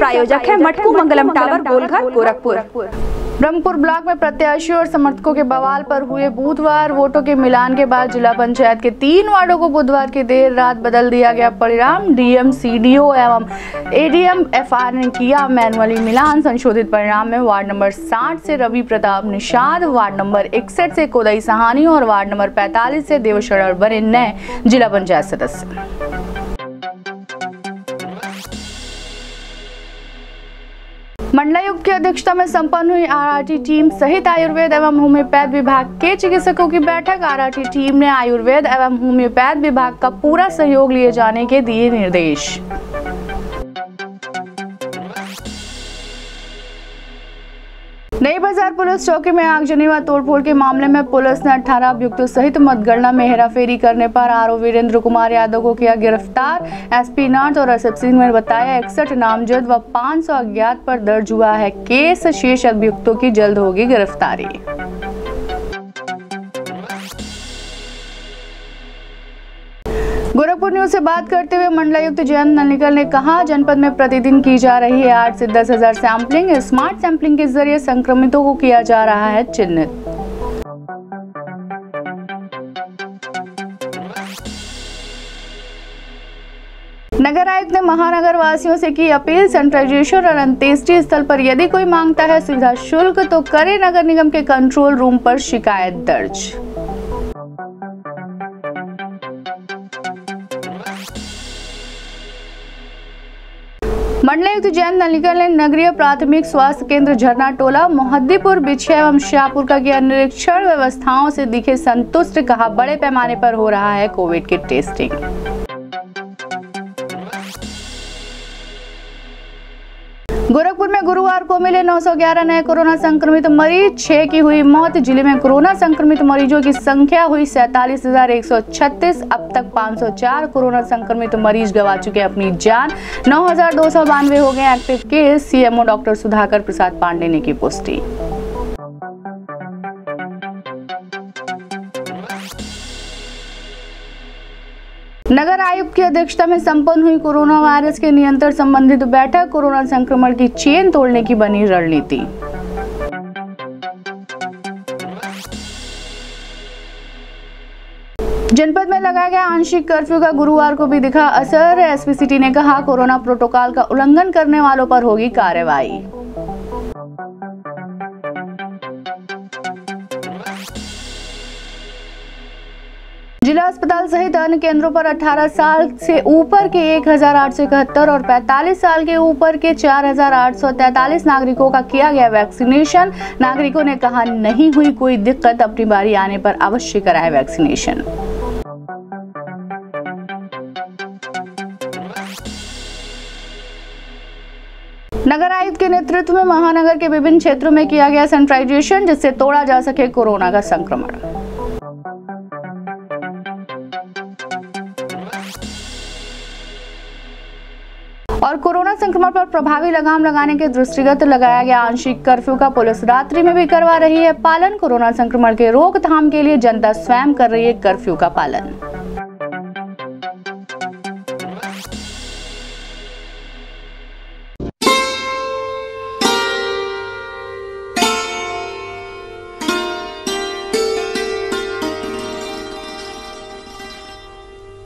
आयोजक है Matku Mangalam tower, Golghar, Gorakhpur. Brahmapur block में प्रत्याशियों और समर्थकों के बवाल पर हुए बुधवार वोटों के मिलान के बाद जिला पंचायत के तीन वार्डों को बुधवार की देर रात बदल दिया गया परिणाम। डीएम, सीडीओ एवं एडीएम, एफआर ने किया मैनुअली मिलान। संशोधित परिणाम में वार्ड नंबर 60 से रवि प्रताप निषाद, वार्ड नंबर इकसठ से कोदई सहानी और वार्ड नंबर 45 से देवशरण बने नए जिला पंचायत सदस्य। मंडलायुक्त की अध्यक्षता में संपन्न हुई आरआरटी टीम सहित आयुर्वेद एवं होम्योपैथ विभाग के चिकित्सकों की बैठक। आरआरटी टीम ने आयुर्वेद एवं होम्योपैथ विभाग का पूरा सहयोग लिए जाने के दिए निर्देश। बाज़ार पुलिस चौकी में आगजनी व तोड़फोड़ के मामले में पुलिस ने 18 अभियुक्तों सहित मतगणना में हेराफेरी करने पर आरोप वीरेंद्र कुमार यादव को किया गिरफ़्तार। एसपी नाथ और एस सिंह ने बताया, इकसठ नामजद व 500 अज्ञात पर दर्ज हुआ है। केस शेष अभियुक्तों की जल्द होगी गिरफ्तारी। गोरखपुर न्यूज़ से बात करते हुए मंडलायुक्त जयंत नलिकल ने कहा, जनपद में प्रतिदिन की जा रही है आठ से दस हज़ार सैंपलिंग। स्मार्ट सैंपलिंग के ज़रिए संक्रमितों को किया जा रहा है चिन्हित। नगर आयुक्त ने महानगर वासियों से की अपील सैनिटाइजेशन और अंत्येष्टि स्थल पर यदि कोई माँगता है सुविधा शुल्क तो करे नगर निगम के कंट्रोल रूम पर शिकायत दर्ज। मंडलायुक्त जयंत नलिकल ने नगरीय प्राथमिक स्वास्थ्य केंद्र झरना टोला, मोहद्दीपुर, बिछिया एवं शाहपुर का किया निरीक्षण। व्यवस्थाओं से दिखे संतुष्ट, कहा बड़े पैमाने पर हो रहा है कोविड की टेस्टिंग। गोरखपुर में गुरुवार को मिले 911 नए कोरोना संक्रमित मरीज़। छह की हुई मौत, ज़िले में कोरोना संक्रमित मरीजों की संख्या हुई सैतालीस अब तक 504 कोरोना संक्रमित मरीज़ गवा चुके अपनी जान। नौ हज़ार दो सौ बानवे हो गए active case. CMO doctor Sudhakar Prasad Pandey ने की पुष्टि। नगर आयुक्त की अध्यक्षता में संपन्न हुई कोरोना वायरस के नियंत्रण संबंधित बैठक, कोरोना संक्रमण की चेन तोड़ने की बनी रणनीति। जनपद में लगाया गया आंशिक कर्फ्यू का गुरुवार को भी दिखा असर। एसपी सिटी ने कहा, कोरोना प्रोटोकॉल का उल्लंघन करने वालों पर होगी कार्रवाई। जिला अस्पताल सहित अन्य केंद्रों पर 18 साल से ऊपर के एक हज़ार आठ सौ इकहत्तर और 45 साल के ऊपर के 4,843 नागरिकों का किया गया वैक्सीनेशन। नागरिकों ने कहा नहीं हुई कोई दिक्कत अपनी बारी आने पर अवश्य कराए वैक्सीनेशन। नगर आयुक्त के नेतृत्व में महानगर के विभिन्न क्षेत्रों में किया गया सैनिटाइजेशन जिससे तोड़ा जा सके कोरोना का संक्रमण। और कोरोना संक्रमण पर प्रभावी लगाम लगाने के दृष्टिगत लगाया गया आंशिक कर्फ्यू का पुलिस रात्रि में भी करवा रही है पालन। कोरोना संक्रमण के रोकथाम के लिए जनता स्वयं कर रही है कर्फ्यू का पालन।